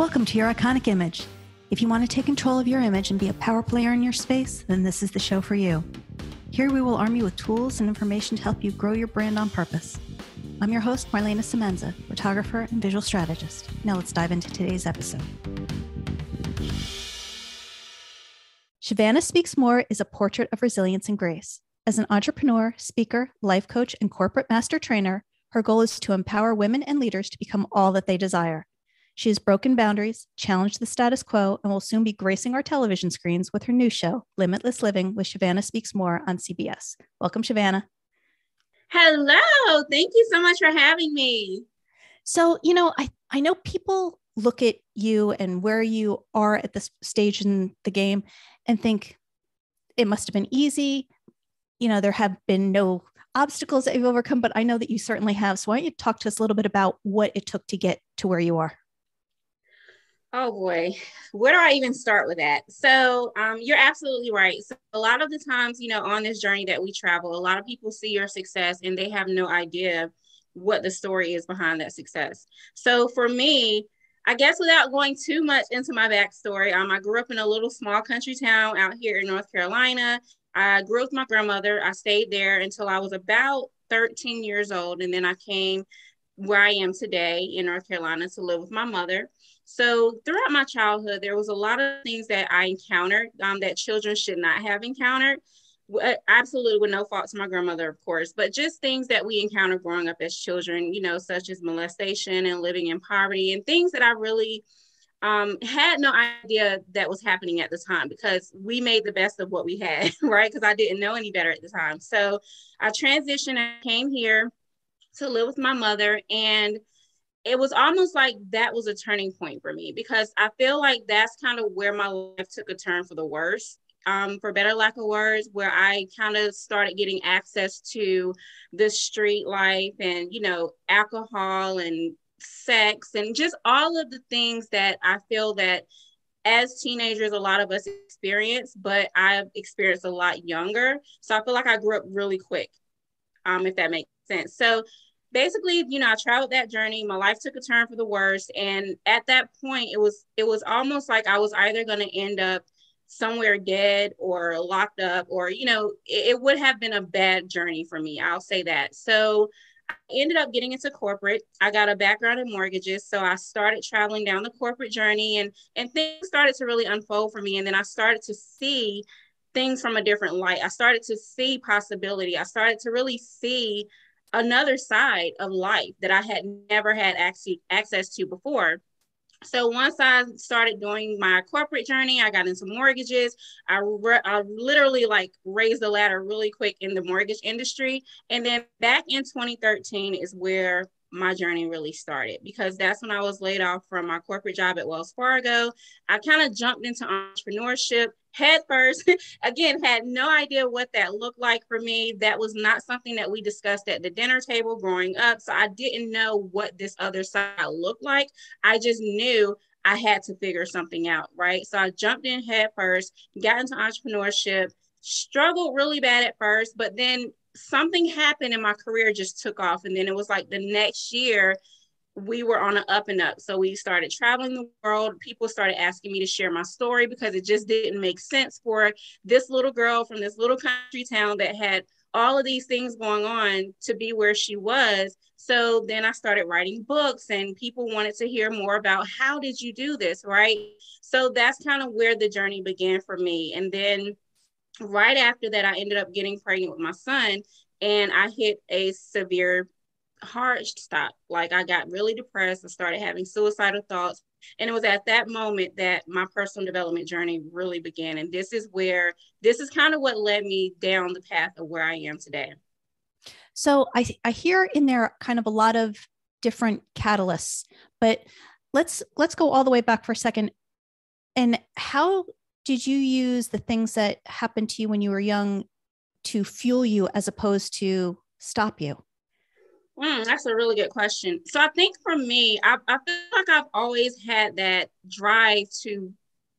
Welcome to your iconic image. If you want to take control of your image and be a power player in your space, then this is the show for you. Here we will arm you with tools and information to help you grow your brand on purpose. I'm your host, Marlana Semenza, photographer and visual strategist. Now let's dive into today's episode. Shavannah Speaks Moore is a portrait of resilience and grace. As an entrepreneur, speaker, life coach, and corporate master trainer, her goal is to empower women and leaders to become all that they desire. She has broken boundaries, challenged the status quo, and will soon be gracing our television screens with her new show, Limitless Living with Shavannah Speaks Moore on CBS. Welcome, Shavannah. Hello. Thank you so much for having me. So, you know, I, I know people look at you and where you are at this stage in the game and think it must have been easy. You know, there have been no obstacles that you've overcome, but I know that you certainly have. So, why don't you talk to us a little bit about what it took to get to where you are? Oh boy, where do I even start with that? So, um, you're absolutely right. So, a lot of the times, you know, on this journey that we travel, a lot of people see your success and they have no idea what the story is behind that success. So, for me, I guess without going too much into my backstory, um, I grew up in a little small country town out here in North Carolina. I grew up with my grandmother. I stayed there until I was about 13 years old. And then I came where I am today in North Carolina to live with my mother. So throughout my childhood, there was a lot of things that I encountered um, that children should not have encountered. Uh, absolutely with no fault to my grandmother, of course, but just things that we encounter growing up as children, you know, such as molestation and living in poverty and things that I really um, had no idea that was happening at the time because we made the best of what we had, right? Because I didn't know any better at the time. So I transitioned and came here to live with my mother and it was almost like that was a turning point for me because I feel like that's kind of where my life took a turn for the worse. Um, for better lack of words, where I kind of started getting access to the street life and, you know, alcohol and sex and just all of the things that I feel that as teenagers, a lot of us experience, but I've experienced a lot younger. So I feel like I grew up really quick, um, if that makes sense. So basically, you know, I traveled that journey. My life took a turn for the worse, and at that point, it was it was almost like I was either going to end up somewhere dead or locked up, or you know, it, it would have been a bad journey for me. I'll say that. So. I ended up getting into corporate. I got a background in mortgages, so I started traveling down the corporate journey, and and things started to really unfold for me. And then I started to see things from a different light. I started to see possibility. I started to really see another side of life that I had never had access to before. So once I started doing my corporate journey, I got into mortgages. I, re- I literally like raised the ladder really quick in the mortgage industry. And then back in 2013 is where my journey really started because that's when I was laid off from my corporate job at Wells Fargo. I kind of jumped into entrepreneurship head first. Again, had no idea what that looked like for me. That was not something that we discussed at the dinner table growing up. So I didn't know what this other side looked like. I just knew I had to figure something out, right? So I jumped in head first, got into entrepreneurship, struggled really bad at first, but then something happened and my career just took off. And then it was like the next year, we were on an up and up. So we started traveling the world. People started asking me to share my story because it just didn't make sense for this little girl from this little country town that had all of these things going on to be where she was. So then I started writing books and people wanted to hear more about how did you do this, right? So that's kind of where the journey began for me. And then right after that, I ended up getting pregnant with my son and I hit a severe hard stop. Like I got really depressed. I started having suicidal thoughts. And it was at that moment that my personal development journey really began. And this is where, this is kind of what led me down the path of where I am today. So I, I hear in there kind of a lot of different catalysts, but let's let's go all the way back for a second. And how did you use the things that happened to you when you were young to fuel you as opposed to stop you? Mm, that's a really good question. So I think for me, I, I feel like I've always had that drive to,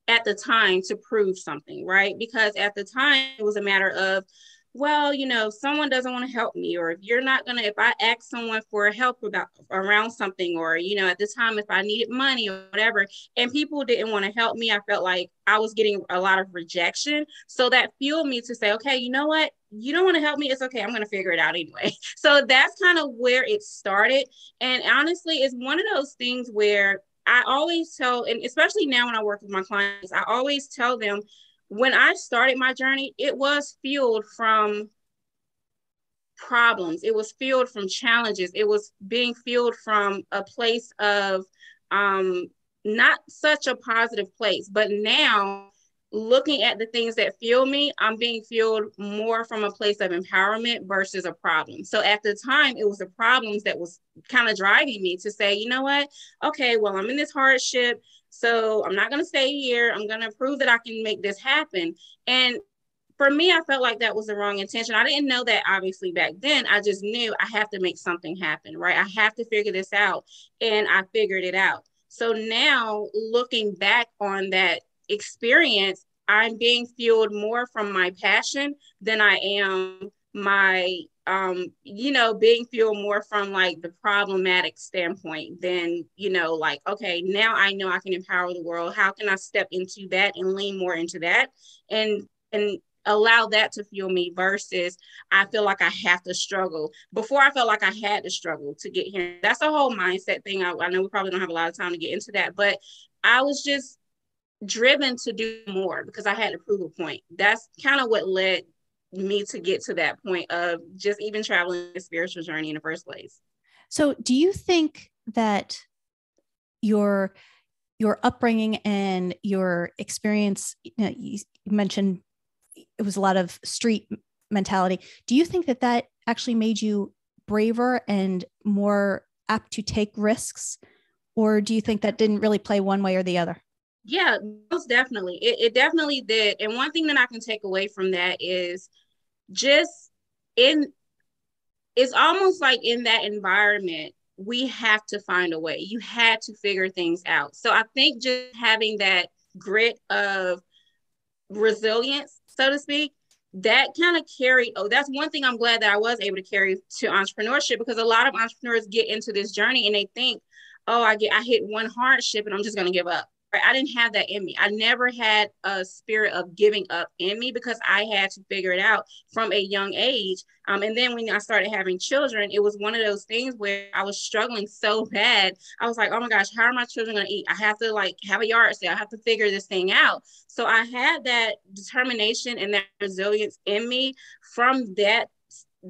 at the time, to prove something, right? Because at the time, it was a matter of well, you know, someone doesn't want to help me, or if you're not gonna, if I ask someone for help about around something, or you know, at the time if I needed money or whatever, and people didn't want to help me, I felt like I was getting a lot of rejection. So that fueled me to say, okay, you know what? You don't want to help me. It's okay. I'm gonna figure it out anyway. So that's kind of where it started. And honestly, it's one of those things where I always tell, and especially now when I work with my clients, I always tell them when I started my journey, it was fueled from problems. It was fueled from challenges. It was being fueled from a place of um, not such a positive place. But now, looking at the things that fuel me, I'm being fueled more from a place of empowerment versus a problem. So at the time, it was the problems that was kind of driving me to say, you know what? Okay, well, I'm in this hardship. So I'm not going to stay here. I'm going to prove that I can make this happen. And for me, I felt like that was the wrong intention. I didn't know that obviously back then. I just knew I have to make something happen, right? I have to figure this out. And I figured it out. So now looking back on that experience, I'm being fueled more from my passion than I am my um you know being fueled more from like the problematic standpoint than you know like okay now i know i can empower the world. How can i step into that and lean more into that and and allow that to fuel me versus i feel like i have to struggle? Before i felt like i had to struggle to get here. That's a whole mindset thing. I, I know we probably don't have a lot of time to get into that but i was just driven to do more because i had to prove a point that's kind of what led me to get to that point of just even traveling a spiritual journey in the first place. So, do you think that your your upbringing and your experience, you, know, you mentioned it was a lot of street mentality. Do you think that that actually made you braver and more apt to take risks, or do you think that didn't really play one way or the other? Yeah, most definitely. It, it definitely did. And one thing that I can take away from that is just in it's almost like in that environment we have to find a way you had to figure things out so i think just having that grit of resilience so to speak that kind of carried oh that's one thing i'm glad that i was able to carry to entrepreneurship because a lot of entrepreneurs get into this journey and they think oh i get i hit one hardship and i'm just going to give up I didn't have that in me. I never had a spirit of giving up in me because I had to figure it out from a young age. Um, and then when I started having children, it was one of those things where I was struggling so bad. I was like, oh my gosh, how are my children going to eat? I have to like have a yard sale. I have to figure this thing out. So I had that determination and that resilience in me from that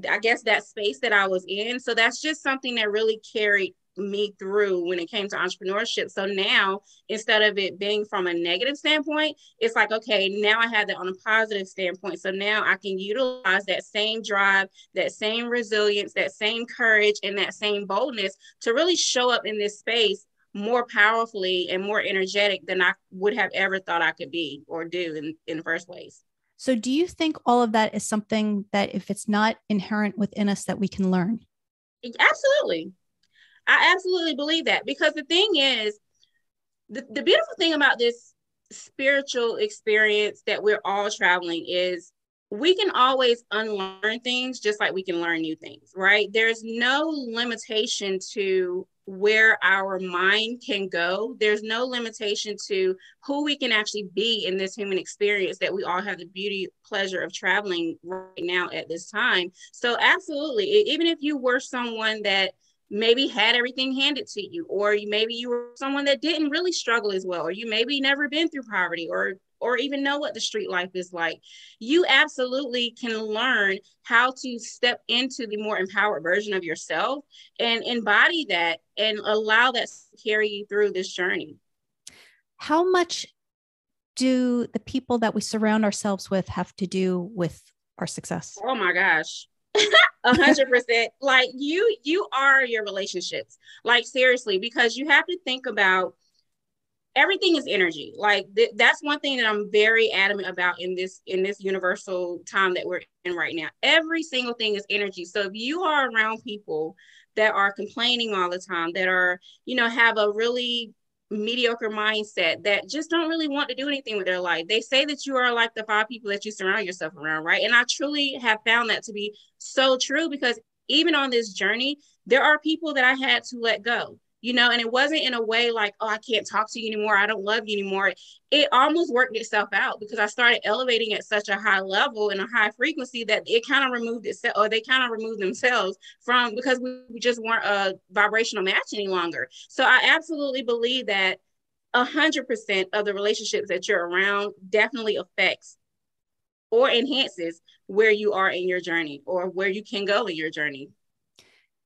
I guess that space that I was in. So that's just something that really carried me through when it came to entrepreneurship. So now instead of it being from a negative standpoint, it's like, okay, now I have that on a positive standpoint. So now I can utilize that same drive, that same resilience, that same courage, and that same boldness to really show up in this space more powerfully and more energetic than I would have ever thought I could be or do in, in the first place. So do you think all of that is something that if it's not inherent within us that we can learn? Absolutely. I absolutely believe that because the thing is, the, the beautiful thing about this spiritual experience that we're all traveling is we can always unlearn things just like we can learn new things, right? There's no limitation to where our mind can go. There's no limitation to who we can actually be in this human experience that we all have the beauty, pleasure of traveling right now at this time. So, absolutely, even if you were someone that maybe had everything handed to you or you maybe you were someone that didn't really struggle as well or you maybe never been through poverty or or even know what the street life is like. You absolutely can learn how to step into the more empowered version of yourself and embody that and allow that to carry you through this journey. How much do the people that we surround ourselves with have to do with our success? Oh my gosh a hundred percent. Like you you are your relationships. Like seriously because you have to think about everything is energy. Like th- that's one thing that i'm very adamant about in this in this universal time that we're in right now. Every single thing is energy. So if you are around people that are complaining all the time that are you know have a really mediocre mindset that just don't really want to do anything with their life. They say that you are like the five people that you surround yourself around, right? And I truly have found that to be so true because even on this journey, there are people that I had to let go you know, and it wasn't in a way like, oh, I can't talk to you anymore. I don't love you anymore. It almost worked itself out because I started elevating at such a high level and a high frequency that it kind of removed itself, or they kind of removed themselves from because we just weren't a vibrational match any longer. So I absolutely believe that a hundred percent of the relationships that you're around definitely affects or enhances where you are in your journey or where you can go in your journey.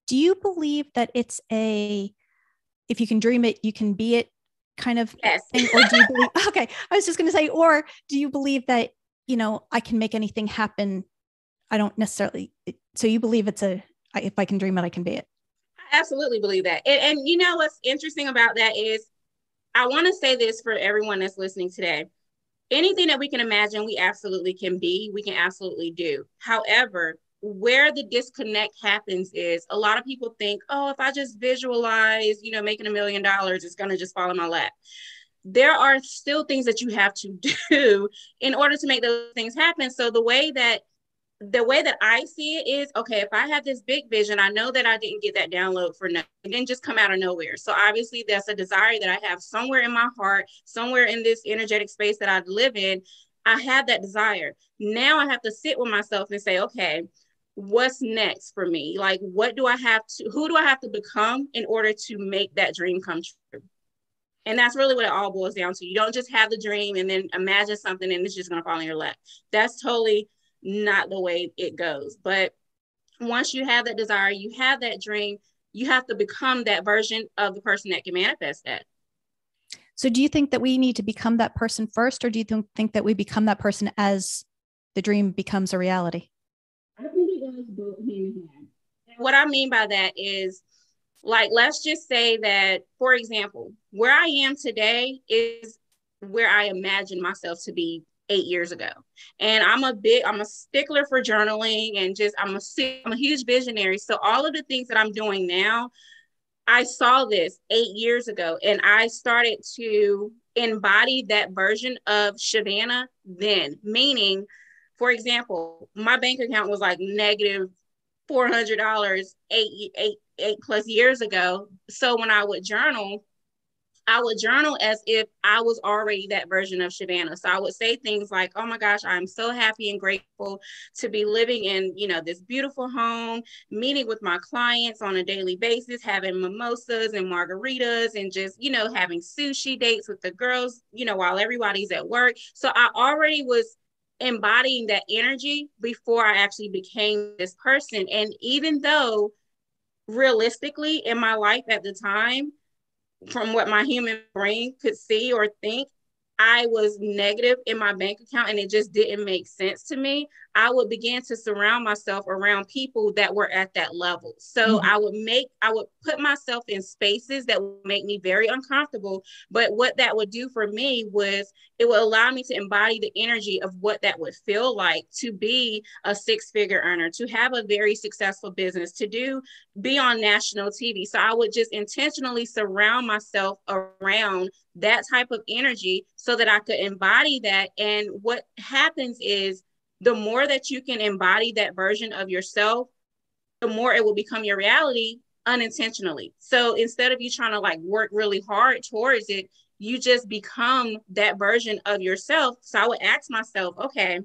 Do you believe that it's a if you can dream it, you can be it kind of yes. thing? Or do you believe, okay, I was just going to say, or do you believe that, you know, I can make anything happen? I don't necessarily, so you believe it's a, if I can dream it, I can be it. I absolutely believe that. And, and you know, what's interesting about that is I want to say this for everyone that's listening today. Anything that we can imagine, we absolutely can be, we can absolutely do. However, where the disconnect happens is a lot of people think, oh, if I just visualize, you know, making a million dollars, it's going to just fall in my lap. There are still things that you have to do in order to make those things happen. So the way that the way that I see it is okay, if I have this big vision, I know that I didn't get that download for nothing. It didn't just come out of nowhere. So obviously that's a desire that I have somewhere in my heart, somewhere in this energetic space that I live in. I have that desire. Now I have to sit with myself and say, okay, what's next for me? Like, what do I have to, who do I have to become in order to make that dream come true? And that's really what it all boils down to. You don't just have the dream and then imagine something and it's just going to fall in your lap. That's totally not the way it goes. But once you have that desire, you have that dream, you have to become that version of the person that can manifest that. So, do you think that we need to become that person first, or do you th- think that we become that person as the dream becomes a reality? Goes both hand in hand. what I mean by that is, like, let's just say that, for example, where I am today is where I imagine myself to be eight years ago. And I'm a big, I'm a stickler for journaling and just I'm a I'm a huge visionary. So all of the things that I'm doing now, I saw this eight years ago and I started to embody that version of Shavannah then, meaning for example, my bank account was like negative four hundred dollars eight eight eight plus years ago. So when I would journal, I would journal as if I was already that version of Shavannah. So I would say things like, "Oh my gosh, I'm so happy and grateful to be living in, you know, this beautiful home, meeting with my clients on a daily basis, having mimosas and margaritas and just, you know, having sushi dates with the girls, you know, while everybody's at work." So I already was embodying that energy before I actually became this person. And even though realistically in my life at the time, from what my human brain could see or think, I was negative in my bank account and it just didn't make sense to me, I would begin to surround myself around people that were at that level. So mm-hmm. I would make, I would put myself in spaces that would make me very uncomfortable. But what that would do for me was it would allow me to embody the energy of what that would feel like to be a six figure earner, to have a very successful business, to do, be on national TV. So I would just intentionally surround myself around that type of energy so that I could embody that. And what happens is the more that you can embody that version of yourself, the more it will become your reality unintentionally. So instead of you trying to like work really hard towards it, you just become that version of yourself. So I would ask myself, okay,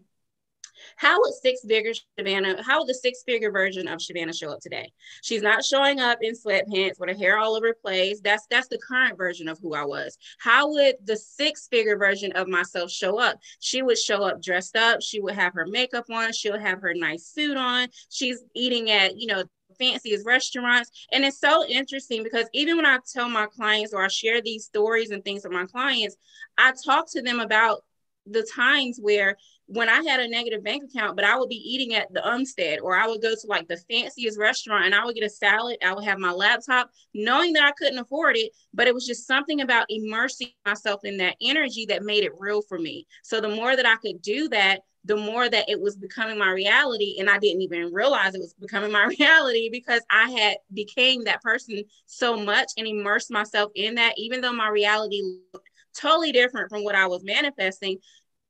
how would six figure Shavannah, how would the six figure version of Shavannah show up today? She's not showing up in sweatpants with her hair all over the place. That's that's the current version of who I was. How would the six figure version of myself show up? She would show up dressed up. She would have her makeup on. She'll have her nice suit on. She's eating at, you know, fanciest restaurants. And it's so interesting because even when I tell my clients or I share these stories and things with my clients, I talk to them about the times where when I had a negative bank account, but I would be eating at the Umstead or I would go to like the fanciest restaurant and I would get a salad. I would have my laptop, knowing that I couldn't afford it, but it was just something about immersing myself in that energy that made it real for me. So the more that I could do that, the more that it was becoming my reality and i didn't even realize it was becoming my reality because i had became that person so much and immersed myself in that even though my reality looked totally different from what i was manifesting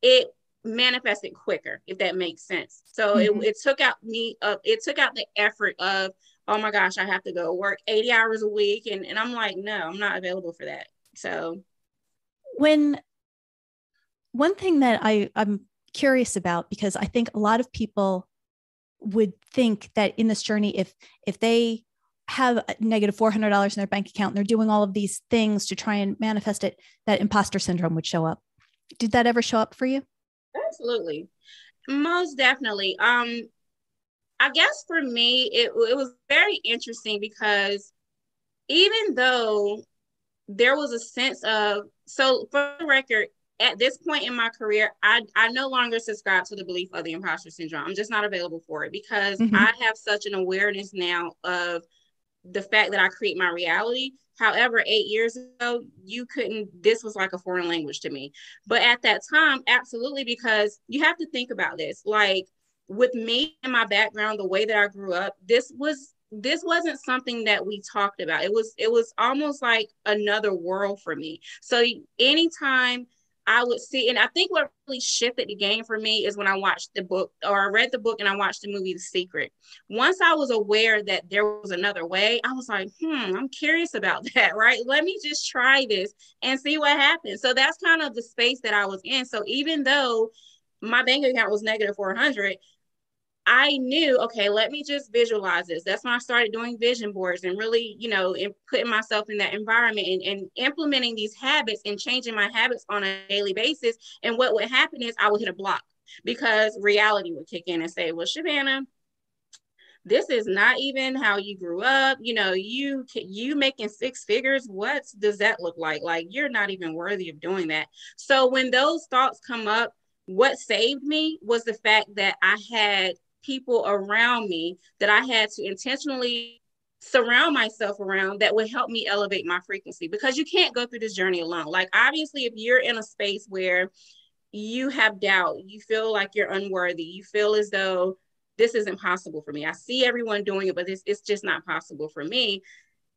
it manifested quicker if that makes sense so mm-hmm. it, it took out me uh, it took out the effort of oh my gosh i have to go work 80 hours a week and, and i'm like no i'm not available for that so when one thing that I, I'm curious about because I think a lot of people would think that in this journey, if if they have negative $400 in their bank account and they're doing all of these things to try and manifest it, that imposter syndrome would show up. Did that ever show up for you? Absolutely. Most definitely. Um, I guess for me, it, it was very interesting because even though there was a sense of, so for the record, at this point in my career, I, I no longer subscribe to the belief of the imposter syndrome. I'm just not available for it because mm-hmm. I have such an awareness now of the fact that I create my reality. However, eight years ago, you couldn't, this was like a foreign language to me. But at that time, absolutely, because you have to think about this. Like with me and my background, the way that I grew up, this was this wasn't something that we talked about. It was it was almost like another world for me. So anytime I would see, and I think what really shifted the game for me is when I watched the book or I read the book and I watched the movie The Secret. Once I was aware that there was another way, I was like, hmm, I'm curious about that, right? Let me just try this and see what happens. So that's kind of the space that I was in. So even though my bank account was negative 400, I knew, okay, let me just visualize this. That's when I started doing vision boards and really, you know, and putting myself in that environment and, and implementing these habits and changing my habits on a daily basis. And what would happen is I would hit a block because reality would kick in and say, well, Shavannah, this is not even how you grew up you know you you making six figures what does that look like like you're not even worthy of doing that so when those thoughts come up what saved me was the fact that i had people around me that I had to intentionally surround myself around that would help me elevate my frequency because you can't go through this journey alone. Like, obviously, if you're in a space where you have doubt, you feel like you're unworthy, you feel as though this isn't possible for me. I see everyone doing it, but it's, it's just not possible for me.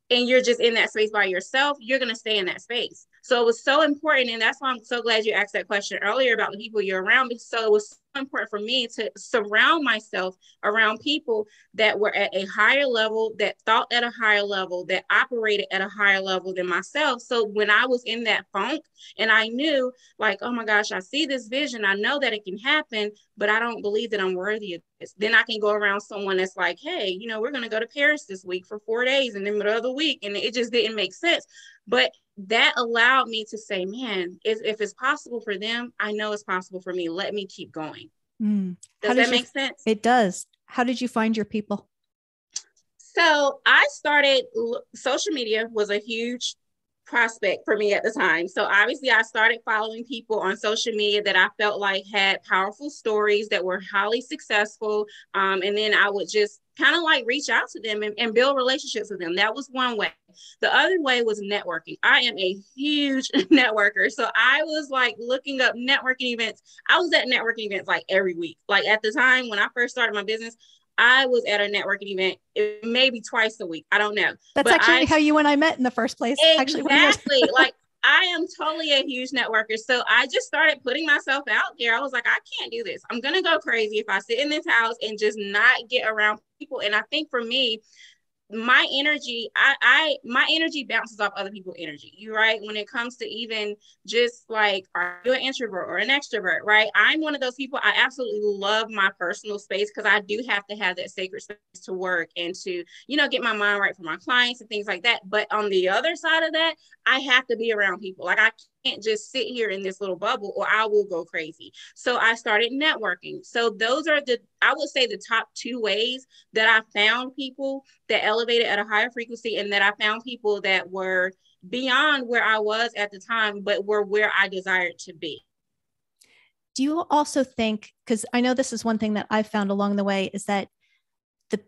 And you're just in that space by yourself, you're going to stay in that space. So it was so important. And that's why I'm so glad you asked that question earlier about the people you're around. So it was so important for me to surround myself around people that were at a higher level, that thought at a higher level, that operated at a higher level than myself. So when I was in that funk and I knew, like, oh my gosh, I see this vision, I know that it can happen, but I don't believe that I'm worthy of this. Then I can go around someone that's like, hey, you know, we're going to go to Paris this week for four days and then the other week. And it just didn't make sense. But that allowed me to say, man, if, if it's possible for them, I know it's possible for me. Let me keep going. Mm. Does that make sense? It does. How did you find your people? So I started social media was a huge prospect for me at the time. So obviously I started following people on social media that I felt like had powerful stories that were highly successful. Um, and then I would just kind of like reach out to them and, and, build relationships with them. That was one way. The other way was networking. I am a huge networker. So I was like looking up networking events. I was at networking events like every week. Like at the time when I first started my business, I was at a networking event eh, maybe twice a week. I don't know. That's but actually I, how you and I met in the first place. Exactly. Actually, like I am totally a huge networker. So I just started putting myself out there. I was like, I can't do this. I'm going to go crazy if I sit in this house and just not get around people. And I think for me, my energy I, I my energy bounces off other people's energy you right? When it comes to even just like are you an introvert or an extrovert right? I'm one of those people i absolutely love my personal space because i do have to have that sacred space to work and to you know get my mind right for my clients and things like that. But on the other side of that i have to be around people. Like i can't just sit here in this little bubble or I will go crazy. So I started networking. So those are the, I would say, the top two ways that I found people that elevated at a higher frequency and that I found people that were beyond where I was at the time, but were where I desired to be. Do you also think, because I know this is one thing that I've found along the way, is that the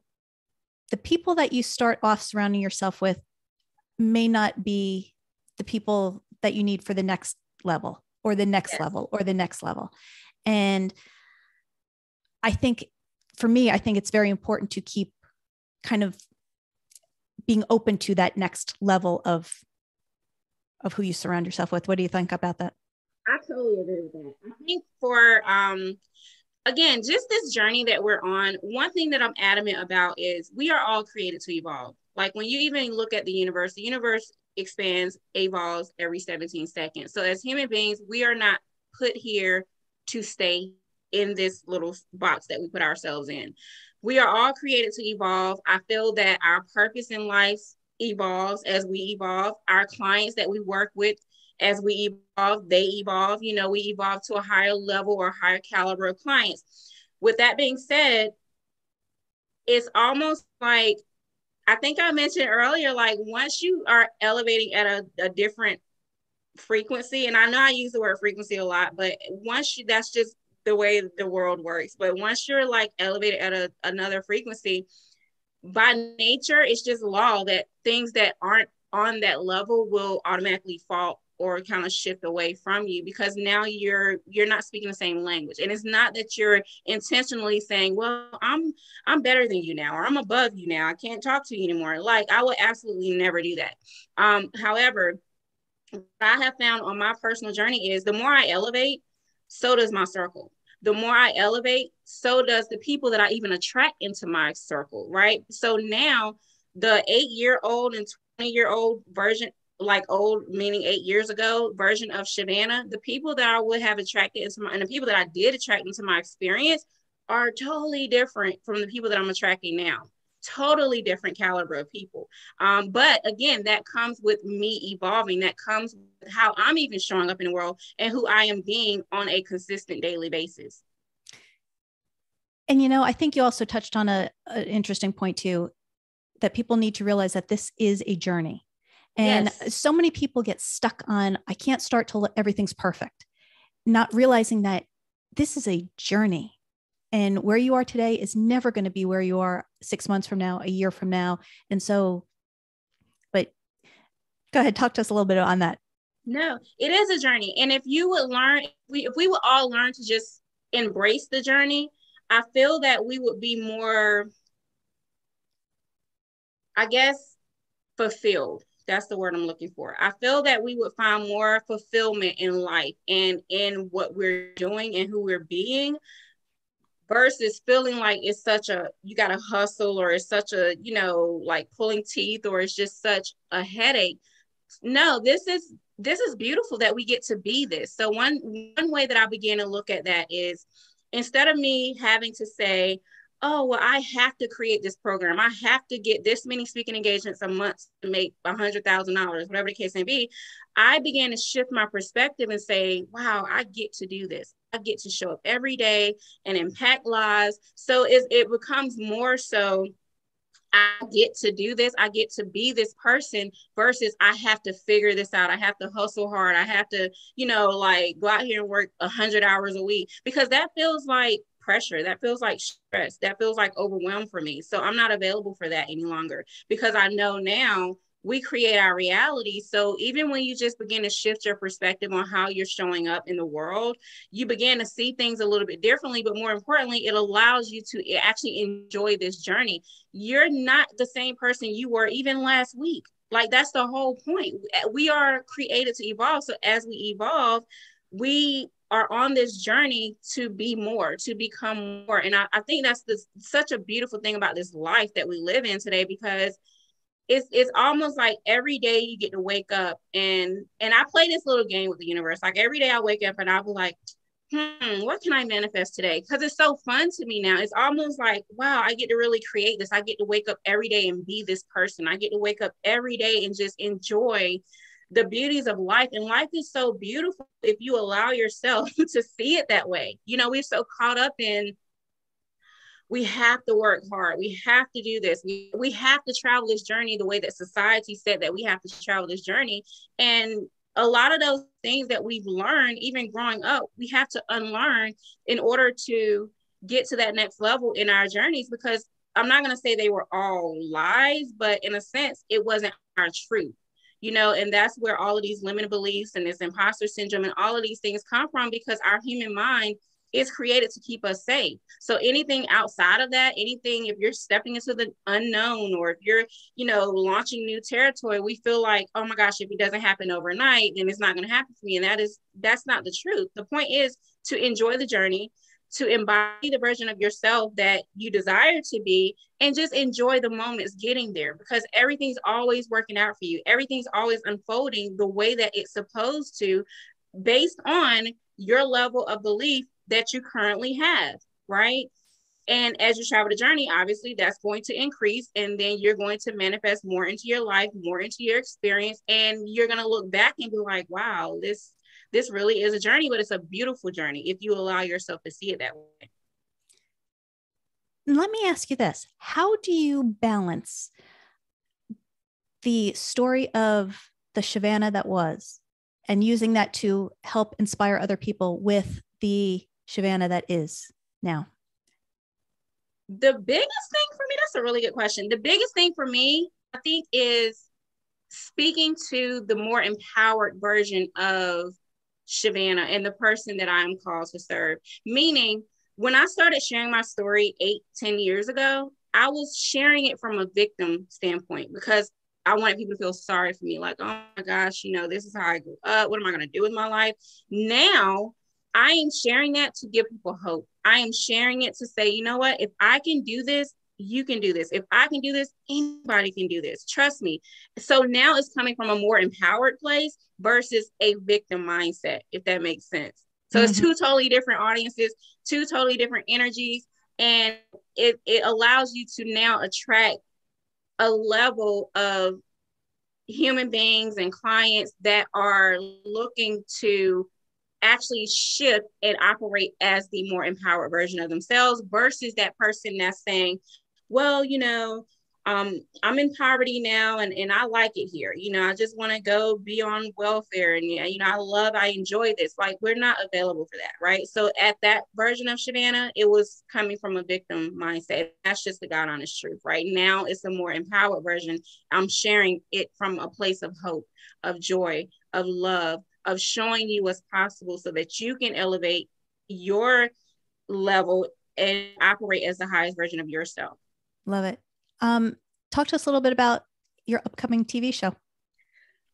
the people that you start off surrounding yourself with may not be the people that you need for the next level or the next yes. level or the next level. And I think for me, I think it's very important to keep kind of being open to that next level of of who you surround yourself with. What do you think about that? I totally agree with that. I think for um again, just this journey that we're on, one thing that I'm adamant about is we are all created to evolve. Like when you even look at the universe, the universe expands, evolves every 17 seconds. So as human beings, we are not put here to stay in this little box that we put ourselves in. We are all created to evolve. I feel that our purpose in life evolves as we evolve. Our clients that we work with, as we evolve, they evolve. You know, we evolve to a higher level or higher caliber of clients. With that being said, it's almost like I think I mentioned earlier, like once you are elevating at a, a different frequency, and I know I use the word frequency a lot, but once you, that's just the way the world works. But once you're like elevated at a, another frequency, by nature, it's just law that things that aren't on that level will automatically fall or kind of shift away from you because now you're you're not speaking the same language. And it's not that you're intentionally saying well i'm i'm better than you now or i'm above you now. I can't talk to you anymore. Like i would absolutely never do that. Um however what i have found on my personal journey is the more i elevate so does my circle. The more I elevate, so does the people that I even attract into my circle, right? So now the eight year old and 20 year old version, like old meaning eight years ago version of Shavannah, the people that I would have attracted into my, and the people that I did attract into my experience are totally different from the people that I'm attracting now totally different caliber of people. Um, but again, that comes with me evolving. That comes with how I'm even showing up in the world and who I am being on a consistent daily basis. And you know, I think you also touched on a, an interesting point too, that people need to realize that this is a journey. And yes. so many people get stuck on, I can't start till everything's perfect, not realizing that this is a journey and where you are today is never going to be where you are six months from now, a year from now. And so, but go ahead, talk to us a little bit on that. No, it is a journey. And if you would learn, if we, if we would all learn to just embrace the journey, I feel that we would be more, I guess, fulfilled. That's the word I'm looking for. I feel that we would find more fulfillment in life and in what we're doing and who we're being versus feeling like it's such a you got to hustle or it's such a you know like pulling teeth or it's just such a headache no this is this is beautiful that we get to be this so one one way that i began to look at that is instead of me having to say oh well i have to create this program i have to get this many speaking engagements a month to make a hundred thousand dollars whatever the case may be i began to shift my perspective and say wow i get to do this I get to show up every day and impact lives. So it, becomes more so I get to do this. I get to be this person versus I have to figure this out. I have to hustle hard. I have to, you know, like go out here and work a hundred hours a week because that feels like pressure. That feels like stress. That feels like overwhelm for me. So I'm not available for that any longer because I know now we create our reality. So even when you just begin to shift your perspective on how you're showing up in the world, you begin to see things a little bit differently. But more importantly, it allows you to actually enjoy this journey. You're not the same person you were even last week. Like that's the whole point. We are created to evolve. So as we evolve, we are on this journey to be more, to become more. And I, I think that's the, such a beautiful thing about this life that we live in today because it's it's almost like every day you get to wake up and and I play this little game with the universe. Like every day I wake up and I'll be like, hmm, what can I manifest today? Because it's so fun to me now. It's almost like, wow, I get to really create this. I get to wake up every day and be this person. I get to wake up every day and just enjoy the beauties of life. And life is so beautiful if you allow yourself to see it that way. You know, we're so caught up in we have to work hard. We have to do this. We, we have to travel this journey the way that society said that we have to travel this journey. And a lot of those things that we've learned, even growing up, we have to unlearn in order to get to that next level in our journeys because I'm not going to say they were all lies, but in a sense, it wasn't our truth. You know, and that's where all of these limited beliefs and this imposter syndrome and all of these things come from because our human mind is created to keep us safe. So anything outside of that, anything if you're stepping into the unknown or if you're, you know, launching new territory, we feel like, oh my gosh, if it doesn't happen overnight, then it's not going to happen for me. And that is that's not the truth. The point is to enjoy the journey, to embody the version of yourself that you desire to be and just enjoy the moments getting there because everything's always working out for you. Everything's always unfolding the way that it's supposed to based on your level of belief that you currently have, right? And as you travel the journey, obviously that's going to increase, and then you're going to manifest more into your life, more into your experience, and you're going to look back and be like, wow, this this really is a journey, but it's a beautiful journey if you allow yourself to see it that way. Let me ask you this How do you balance the story of the Shavannah that was and using that to help inspire other people with the Shavannah that is now? The biggest thing for me, that's a really good question. The biggest thing for me, I think, is speaking to the more empowered version of Shavannah and the person that I'm called to serve. Meaning, when I started sharing my story eight, ten years ago, I was sharing it from a victim standpoint because I wanted people to feel sorry for me. Like, oh my gosh, you know, this is how I grew up. What am I going to do with my life? Now, I am sharing that to give people hope. I am sharing it to say, you know what? If I can do this, you can do this. If I can do this, anybody can do this. Trust me. So now it's coming from a more empowered place versus a victim mindset, if that makes sense. So mm-hmm. it's two totally different audiences, two totally different energies. And it, it allows you to now attract a level of human beings and clients that are looking to actually shift and operate as the more empowered version of themselves versus that person that's saying, well, you know, um, I'm in poverty now and, and I like it here. You know, I just want to go be on welfare and, you know, I love, I enjoy this. Like, we're not available for that. Right. So, at that version of Shavannah, it was coming from a victim mindset. That's just the God honest truth. Right now, it's a more empowered version. I'm sharing it from a place of hope, of joy, of love, of showing you what's possible so that you can elevate your level and operate as the highest version of yourself. Love it. Um, talk to us a little bit about your upcoming TV show.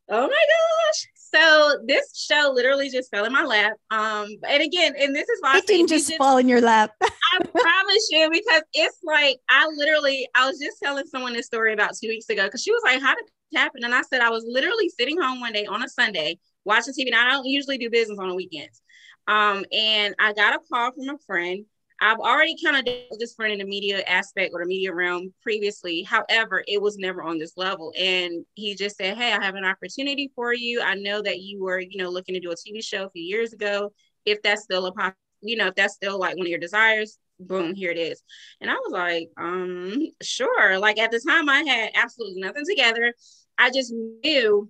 Oh my gosh. So this show literally just fell in my lap. Um, and again, and this is why it didn't just, just fall in your lap. I promise you, because it's like I literally, I was just telling someone this story about two weeks ago because she was like, How did it happen? And I said, I was literally sitting home one day on a Sunday watching TV. Now I don't usually do business on the weekends. Um, and I got a call from a friend. I've already kind of did this friend in the media aspect or the media realm previously. However, it was never on this level. And he just said, Hey, I have an opportunity for you. I know that you were, you know, looking to do a TV show a few years ago. If that's still a you know, if that's still like one of your desires, boom, here it is. And I was like, um, sure. Like at the time I had absolutely nothing together. I just knew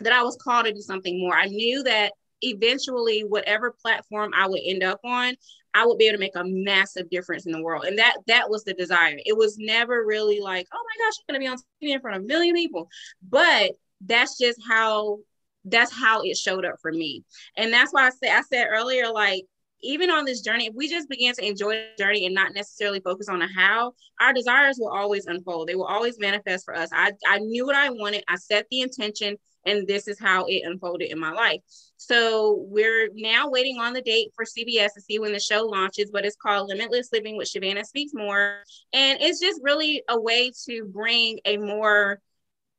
that I was called to do something more. I knew that eventually, whatever platform I would end up on, I would be able to make a massive difference in the world. And that that was the desire. It was never really like, oh my gosh, I'm gonna be on TV in front of a million people. But that's just how that's how it showed up for me. And that's why I said I said earlier, like even on this journey, if we just begin to enjoy the journey and not necessarily focus on the how, our desires will always unfold. They will always manifest for us. I, I knew what I wanted. I set the intention and this is how it unfolded in my life. So we're now waiting on the date for CBS to see when the show launches, but it's called Limitless Living with Shavannah Speaks Moore. And it's just really a way to bring a more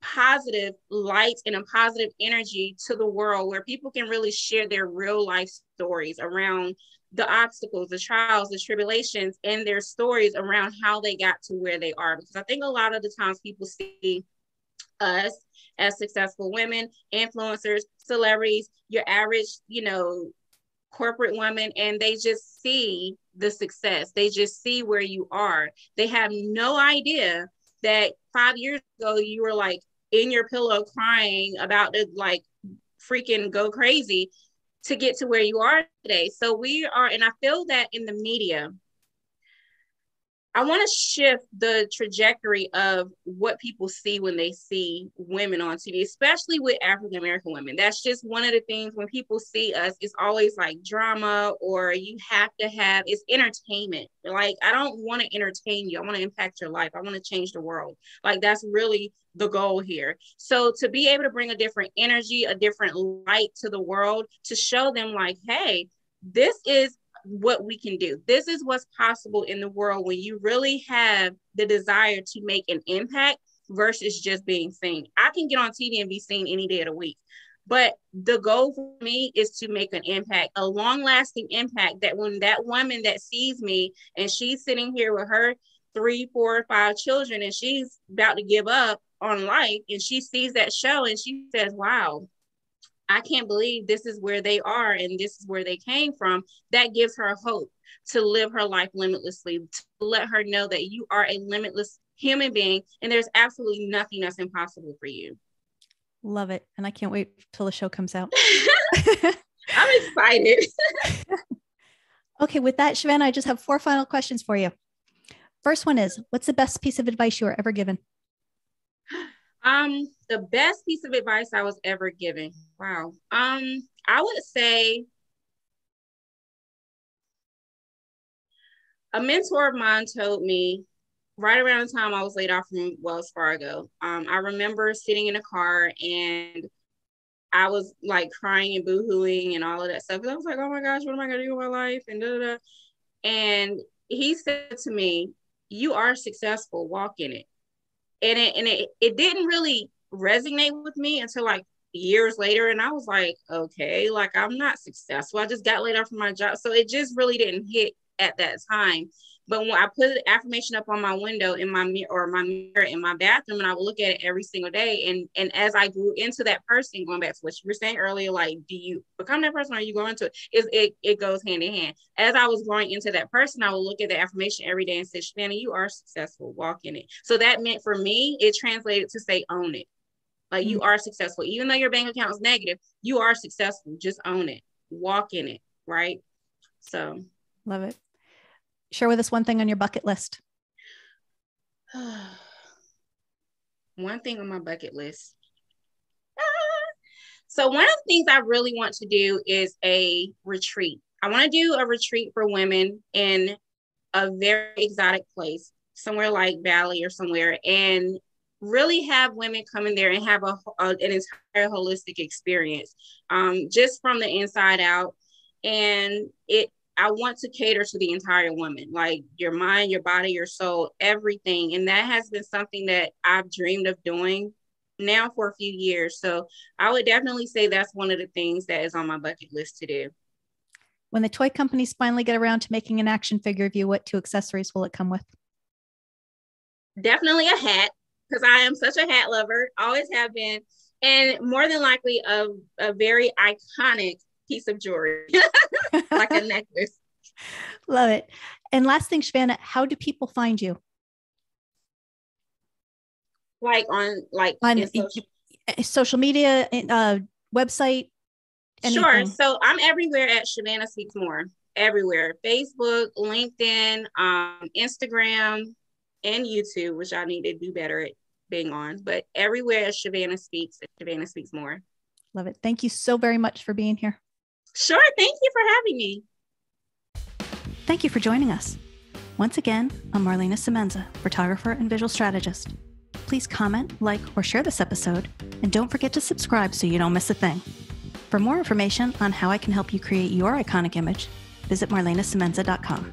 positive light and a positive energy to the world where people can really share their real life stories around the obstacles, the trials, the tribulations, and their stories around how they got to where they are. Because I think a lot of the times people see us as successful women, influencers, celebrities, your average, you know, corporate woman, and they just see the success. They just see where you are. They have no idea that five years ago you were like in your pillow crying about to like freaking go crazy to get to where you are today. So we are, and I feel that in the media, I want to shift the trajectory of what people see when they see women on TV, especially with African American women. That's just one of the things when people see us, it's always like drama or you have to have it's entertainment. Like, I don't want to entertain you, I want to impact your life, I want to change the world. Like, that's really the goal here. So, to be able to bring a different energy, a different light to the world, to show them, like, hey, this is what we can do. This is what's possible in the world when you really have the desire to make an impact versus just being seen. I can get on TV and be seen any day of the week. But the goal for me is to make an impact, a long lasting impact that when that woman that sees me and she's sitting here with her three, four, five children and she's about to give up on life and she sees that show and she says, wow, I can't believe this is where they are and this is where they came from. That gives her hope to live her life limitlessly, to let her know that you are a limitless human being and there's absolutely nothing that's impossible for you. Love it. And I can't wait till the show comes out. I'm excited. okay, with that, Shavannah, I just have four final questions for you. First one is what's the best piece of advice you were ever given? Um, the best piece of advice I was ever given. Wow. Um, I would say a mentor of mine told me right around the time I was laid off from Wells Fargo. Um, I remember sitting in a car and I was like crying and boohooing and all of that stuff. And I was like, oh my gosh, what am I gonna do with my life? And da, da, da. And he said to me, You are successful, walk in it and it and it, it didn't really resonate with me until like years later and i was like okay like i'm not successful i just got laid off from my job so it just really didn't hit at that time but when I put the affirmation up on my window in my mirror or my mirror in my bathroom, and I would look at it every single day, and and as I grew into that person, going back to what you were saying earlier, like, do you become that person, or are you going to it? Is it it goes hand in hand. As I was growing into that person, I would look at the affirmation every day and say, Shavannah, you are successful. Walk in it. So that meant for me, it translated to say, own it. Like you mm. are successful, even though your bank account is negative, you are successful. Just own it. Walk in it. Right. So love it share with us one thing on your bucket list. one thing on my bucket list. So, one of the things I really want to do is a retreat. I want to do a retreat for women in a very exotic place, somewhere like Bali or somewhere, and really have women come in there and have a, a an entire holistic experience, um, just from the inside out. And it I want to cater to the entire woman, like your mind, your body, your soul, everything. And that has been something that I've dreamed of doing now for a few years. So I would definitely say that's one of the things that is on my bucket list to do. When the toy companies finally get around to making an action figure of you, what two accessories will it come with? Definitely a hat, because I am such a hat lover, always have been. And more than likely, a, a very iconic piece of jewelry, like a necklace. Love it. And last thing, Shavannah, how do people find you? Like on like on social, social media, uh, website. Anything. Sure. So I'm everywhere at Shavannah Speaks Moore. Everywhere. Facebook, LinkedIn, um, Instagram, and YouTube, which I need to do better at being on. But everywhere Shavannah Speaks, Shavannah Speaks Moore. Love it. Thank you so very much for being here. Sure. Thank you for having me. Thank you for joining us. Once again, I'm Marlana Semenza, photographer and visual strategist. Please comment, like, or share this episode, and don't forget to subscribe so you don't miss a thing. For more information on how I can help you create your iconic image, visit marlanasemenza.com.